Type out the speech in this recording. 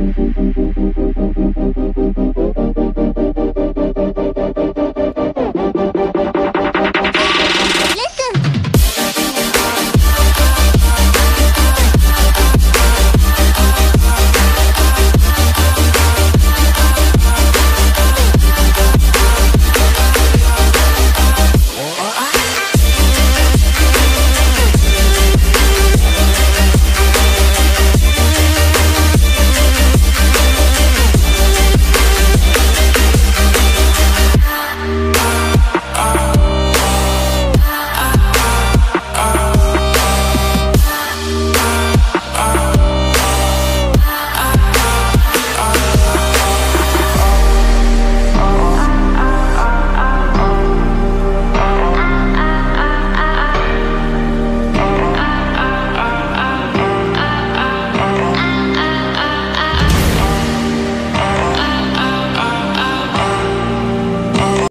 嗯嗯嗯嗯嗯